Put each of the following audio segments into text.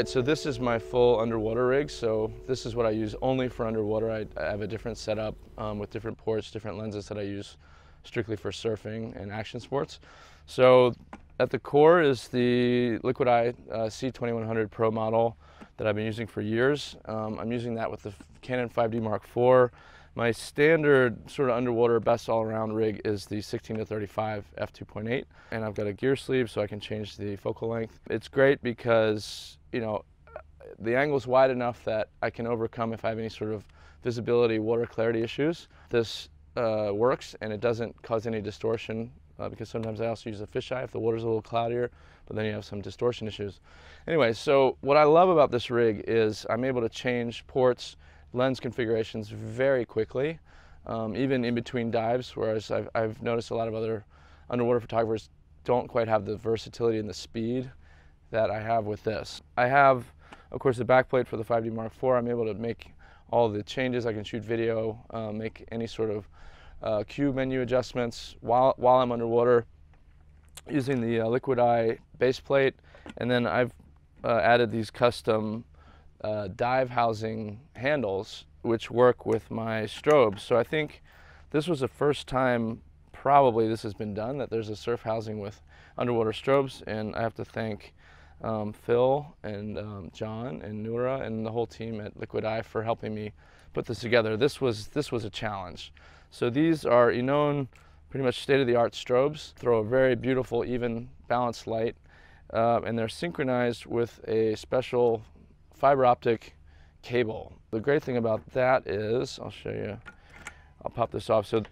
Right, so this is my full underwater rig. So this is what I use only for underwater. I, I have a different setup um, with different ports, different lenses that I use strictly for surfing and action sports. So at the core is the Liquid Eye uh, C2100 Pro model that I've been using for years. Um, I'm using that with the Canon 5D Mark IV. My standard sort of underwater best all-around rig is the 16 to 35 f2.8 and I've got a gear sleeve so I can change the focal length. It's great because you know, the angle's wide enough that I can overcome if I have any sort of visibility, water clarity issues. This uh, works and it doesn't cause any distortion uh, because sometimes I also use a fisheye if the water's a little cloudier, but then you have some distortion issues. Anyway, so what I love about this rig is I'm able to change ports, lens configurations very quickly, um, even in between dives, whereas I've, I've noticed a lot of other underwater photographers don't quite have the versatility and the speed that I have with this. I have, of course, the backplate for the 5D Mark IV. I'm able to make all the changes. I can shoot video, uh, make any sort of uh, Q menu adjustments while, while I'm underwater using the uh, Liquid Eye base plate. And then I've uh, added these custom uh, dive housing handles which work with my strobes. So I think this was the first time probably this has been done, that there's a surf housing with underwater strobes. And I have to thank um, Phil and um, John and Nura and the whole team at Liquid Eye for helping me put this together. This was this was a challenge. So these are Inon, pretty much state-of-the-art strobes. Throw a very beautiful, even, balanced light, uh, and they're synchronized with a special fiber optic cable. The great thing about that is, I'll show you. I'll pop this off. So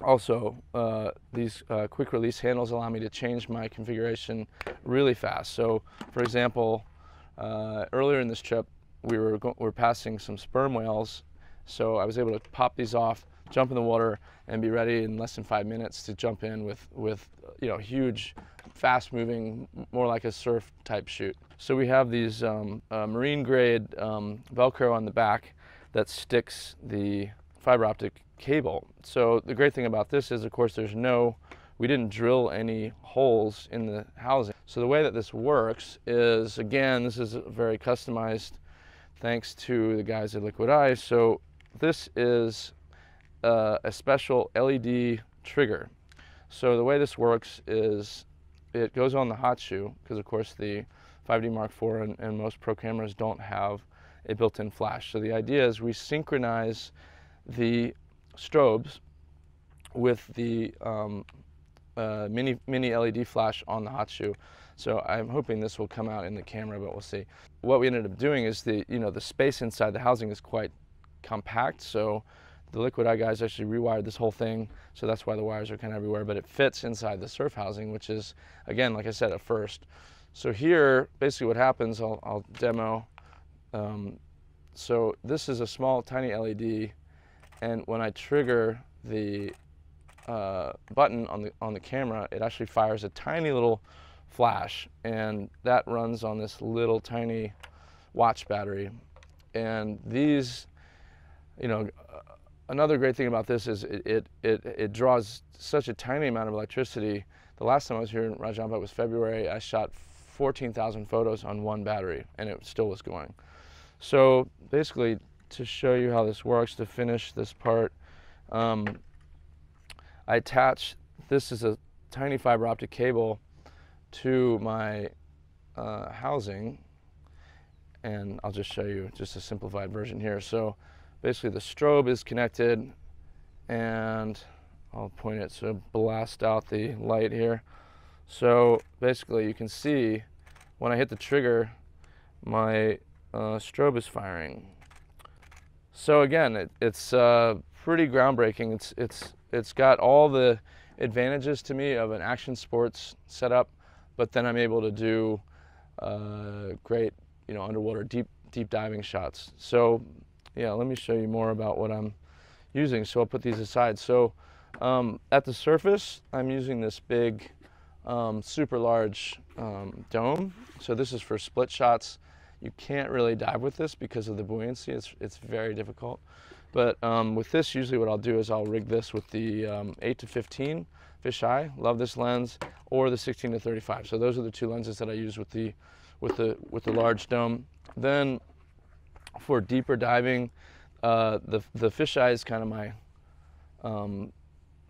also, uh, these uh, quick release handles allow me to change my configuration really fast. So, for example, uh, earlier in this trip, we were, we were passing some sperm whales, so I was able to pop these off, jump in the water, and be ready in less than five minutes to jump in with, with you know, huge, fast-moving, more like a surf type shoot. So we have these um, uh, marine-grade um, Velcro on the back that sticks the fiber optic cable. So the great thing about this is, of course, there's no, we didn't drill any holes in the housing. So the way that this works is, again, this is very customized thanks to the guys at Liquid Eye. So this is uh, a special LED trigger. So the way this works is it goes on the hot shoe, because of course the 5D Mark IV and, and most pro cameras don't have a built-in flash. So the idea is we synchronize the strobes with the um, uh, mini mini LED flash on the hot shoe. So I'm hoping this will come out in the camera, but we'll see. What we ended up doing is the you know the space inside the housing is quite compact. So the Liquid Eye guys actually rewired this whole thing, so that's why the wires are kind of everywhere. But it fits inside the surf housing, which is again, like I said at first. So here, basically, what happens, I'll, I'll demo. Um, so this is a small, tiny LED and when I trigger the uh, button on the, on the camera, it actually fires a tiny little flash and that runs on this little tiny watch battery. And these, you know, another great thing about this is it, it, it, it, draws such a tiny amount of electricity. The last time I was here in Raja Ampat was February. I shot 14,000 photos on one battery and it still was going. So basically to show you how this works to finish this part. Um, I attach, this is a tiny fiber optic cable to my uh, housing and I'll just show you just a simplified version here. So basically the strobe is connected and I'll point it to blast out the light here. So basically you can see when I hit the trigger my uh, strobe is firing so again, it, it's uh, pretty groundbreaking. It's it's it's got all the advantages to me of an action sports setup, but then I'm able to do uh, great, you know, underwater deep deep diving shots. So yeah, let me show you more about what I'm using. So I'll put these aside. So um, at the surface, I'm using this big, um, super large um, dome. So this is for split shots. You can't really dive with this because of the buoyancy. It's, it's very difficult. But um, with this, usually what I'll do is I'll rig this with the um, 8 to 15 fisheye, love this lens, or the 16 to 35. So those are the two lenses that I use with the with the with the large dome. Then for deeper diving, uh, the the fisheye is kind of my um,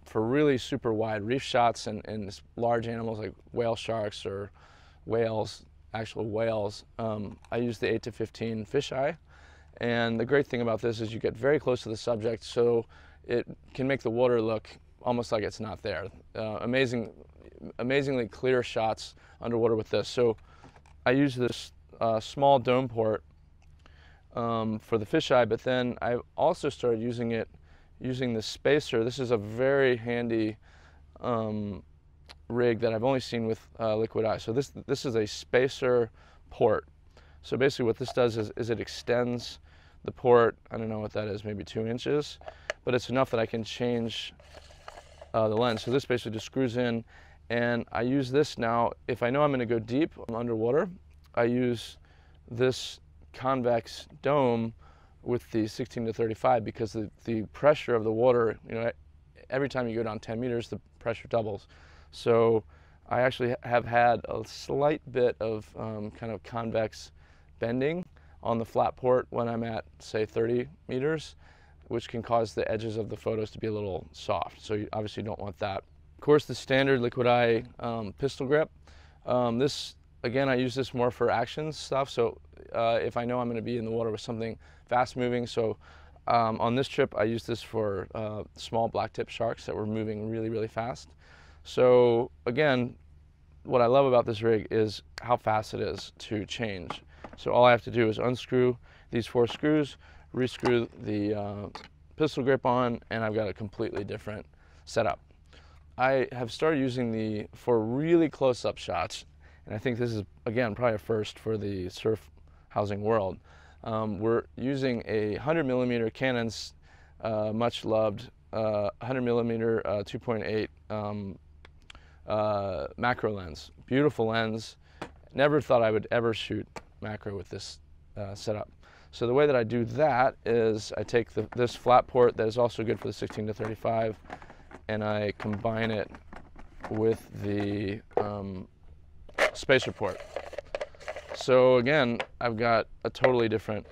for really super wide reef shots and, and large animals like whale sharks or whales, actual whales. Um, I use the 8 to 15 fisheye. And the great thing about this is you get very close to the subject, so it can make the water look almost like it's not there. Uh, amazing, amazingly clear shots underwater with this. So I use this uh, small dome port um, for the fisheye, but then I also started using it using the spacer. This is a very handy um, rig that I've only seen with uh, Liquid Eye. So this, this is a spacer port. So basically what this does is, is it extends the port, I don't know what that is, maybe two inches, but it's enough that I can change uh, the lens. So this basically just screws in and I use this now, if I know I'm gonna go deep underwater, I use this convex dome with the 16 to 35 because the, the pressure of the water, you know, every time you go down 10 meters, the pressure doubles. So I actually have had a slight bit of um, kind of convex bending on the flat port when I'm at, say, 30 meters, which can cause the edges of the photos to be a little soft. So you obviously don't want that. Of course, the standard liquid eye um, pistol grip. Um, this, again, I use this more for action stuff. So uh, if I know I'm going to be in the water with something fast moving. So um, on this trip, I used this for uh, small blacktip sharks that were moving really, really fast. So again, what I love about this rig is how fast it is to change. So all I have to do is unscrew these four screws, rescrew the uh, pistol grip on, and I've got a completely different setup. I have started using the for really close-up shots, and I think this is, again, probably a first for the surf housing world. Um, we're using a 100 millimeter Canon's uh, much loved uh, 100 millimeter uh, 2.8 um, uh, macro lens. Beautiful lens. Never thought I would ever shoot macro with this uh, setup. So the way that I do that is I take the, this flat port that is also good for the 16 to 35 and I combine it with the um, spacer port. So again, I've got a totally different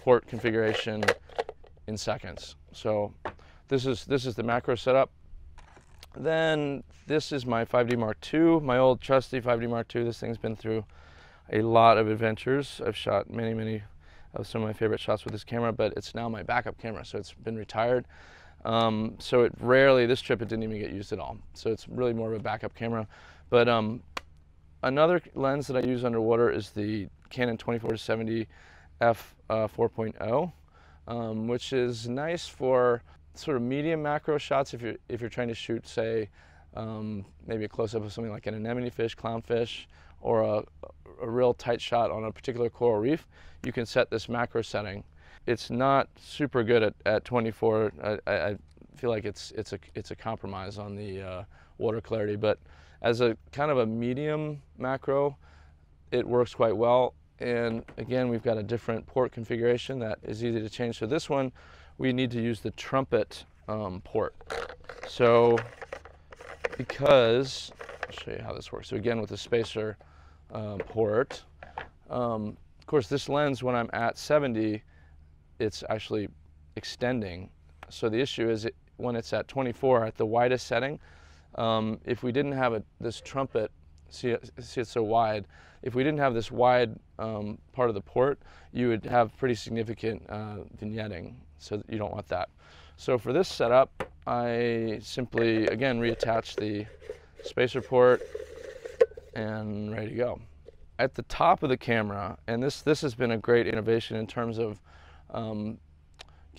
port configuration in seconds. So this is, this is the macro setup. Then this is my 5D Mark II, my old trusty 5D Mark II. This thing's been through a lot of adventures. I've shot many, many of some of my favorite shots with this camera, but it's now my backup camera, so it's been retired. Um, so it rarely, this trip, it didn't even get used at all. So it's really more of a backup camera. But um, another lens that I use underwater is the Canon 24-70 f uh, 4.0, um, which is nice for sort of medium macro shots if you're if you're trying to shoot, say, um, maybe a close up of something like an anemone fish, clownfish, or a, a real tight shot on a particular coral reef, you can set this macro setting. It's not super good at, at 24. I, I feel like it's it's a it's a compromise on the uh, water clarity, but as a kind of a medium macro, it works quite well. And again, we've got a different port configuration that is easy to change. So this one, we need to use the trumpet um, port. So because, I'll show you how this works. So again, with the spacer um, port, um, of course, this lens, when I'm at 70, it's actually extending. So the issue is it, when it's at 24, at the widest setting, um, if we didn't have a, this trumpet, see, see it's so wide, if we didn't have this wide um, part of the port, you would have pretty significant uh, vignetting, so you don't want that. So for this setup, I simply, again, reattach the spacer port and ready to go. At the top of the camera, and this, this has been a great innovation in terms of um,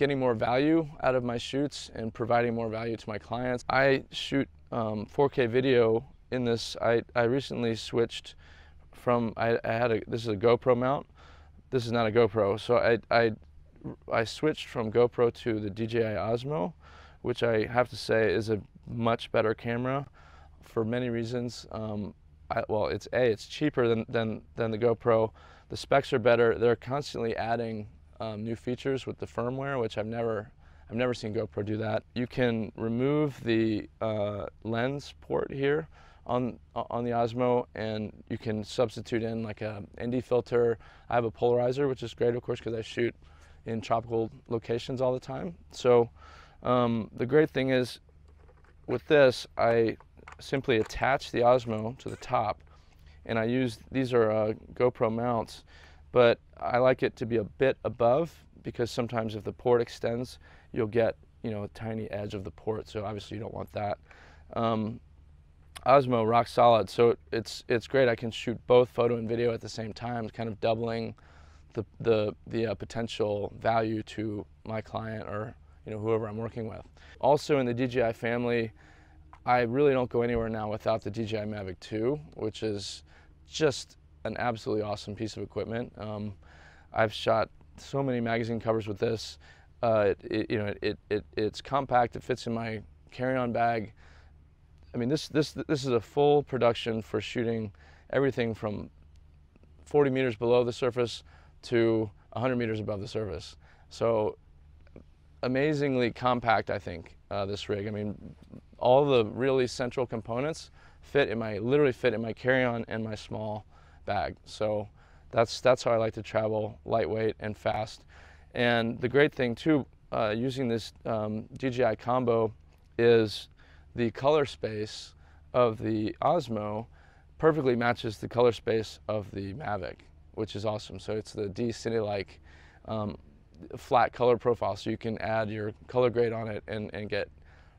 getting more value out of my shoots and providing more value to my clients. I shoot um, 4K video in this. I, I recently switched from, I, I had a, this is a GoPro mount. This is not a GoPro. So I, I, I switched from GoPro to the DJI Osmo, which I have to say is a much better camera for many reasons. Um, I, well, it's A, it's cheaper than, than, than the GoPro. The specs are better. They're constantly adding um, new features with the firmware, which I've never I've never seen GoPro do that. You can remove the uh, lens port here, on on the Osmo, and you can substitute in like a ND filter. I have a polarizer, which is great, of course, because I shoot in tropical locations all the time. So um, the great thing is with this, I simply attach the Osmo to the top, and I use these are uh, GoPro mounts, but I like it to be a bit above because sometimes if the port extends, you'll get you know a tiny edge of the port. So obviously you don't want that. Um, Osmo rock solid, so it's it's great. I can shoot both photo and video at the same time, kind of doubling the the the uh, potential value to my client or you know whoever I'm working with. Also in the DJI family, I really don't go anywhere now without the DJI Mavic 2, which is just an absolutely awesome piece of equipment. Um, I've shot so many magazine covers with this. Uh, it, it, you know, it, it, it's compact. It fits in my carry-on bag. I mean, this this this is a full production for shooting everything from 40 meters below the surface to 100 meters above the surface. So amazingly compact, I think, uh, this rig. I mean, all the really central components fit in my, literally fit in my carry-on and my small bag. So that's, that's how I like to travel, lightweight and fast. And the great thing too, uh, using this um, DJI combo is the color space of the Osmo perfectly matches the color space of the Mavic, which is awesome. So it's the D-Cine-like um, flat color profile, so you can add your color grade on it and, and get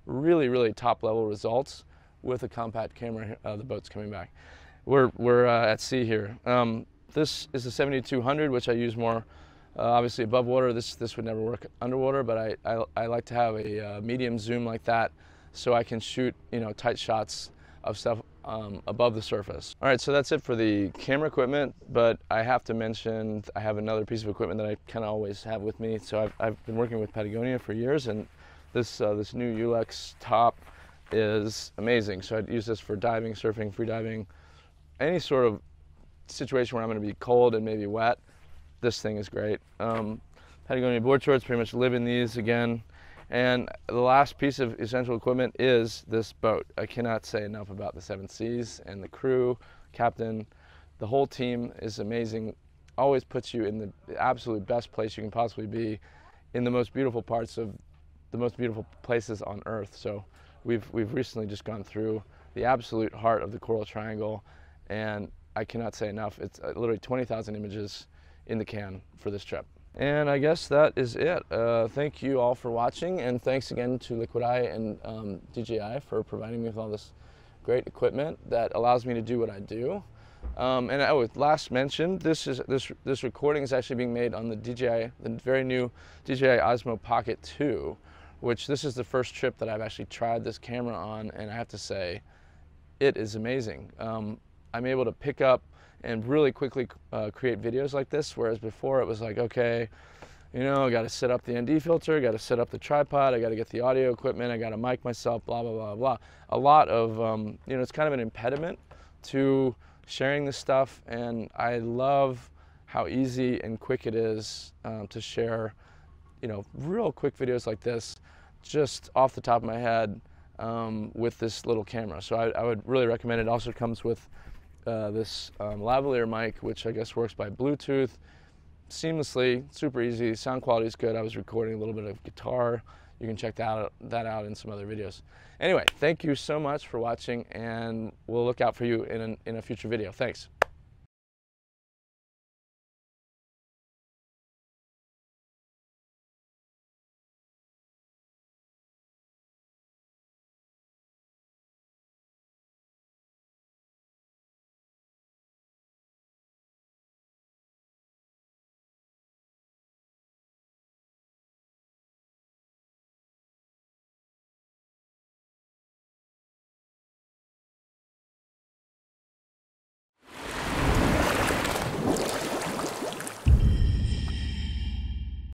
really, really top level results with a compact camera. Uh, the boat's coming back. We're, we're uh, at sea here. Um, this is a 7200, which I use more uh, obviously above water. This, this would never work underwater, but I, I, I like to have a uh, medium zoom like that so I can shoot you know tight shots of stuff um, above the surface. All right, so that's it for the camera equipment, but I have to mention I have another piece of equipment that I kind of always have with me. So I've, I've been working with Patagonia for years, and this, uh, this new Yulex top is amazing. So I'd use this for diving, surfing, free diving, any sort of situation where I'm gonna be cold and maybe wet. This thing is great. Um, Patagonia board shorts pretty much live in these again. And the last piece of essential equipment is this boat. I cannot say enough about the Seven Seas and the crew, captain, the whole team is amazing. Always puts you in the absolute best place you can possibly be in the most beautiful parts of the most beautiful places on earth. So we've, we've recently just gone through the absolute heart of the Coral Triangle and I cannot say enough. It's uh, literally 20,000 images in the can for this trip. And I guess that is it. Uh, thank you all for watching, and thanks again to Liquid Eye and um, DJI for providing me with all this great equipment that allows me to do what I do. Um, and oh, last mentioned, this is this this recording is actually being made on the DJI, the very new DJI Osmo Pocket 2, which this is the first trip that I've actually tried this camera on, and I have to say, it is amazing. Um, I'm able to pick up and really quickly uh, create videos like this, whereas before it was like, okay, you know, I got to set up the ND filter, got to set up the tripod, I got to get the audio equipment, I got to mic myself, blah, blah, blah, blah. A lot of, um, you know, it's kind of an impediment to sharing this stuff, and I love how easy and quick it is um, to share, you know, real quick videos like this, just off the top of my head um, with this little camera. So I, I would really recommend it. it also comes with uh, this um, lavalier mic, which I guess works by Bluetooth seamlessly, super easy. Sound quality is good. I was recording a little bit of guitar. You can check that out, that out in some other videos. Anyway, thank you so much for watching, and we'll look out for you in, an, in a future video. Thanks.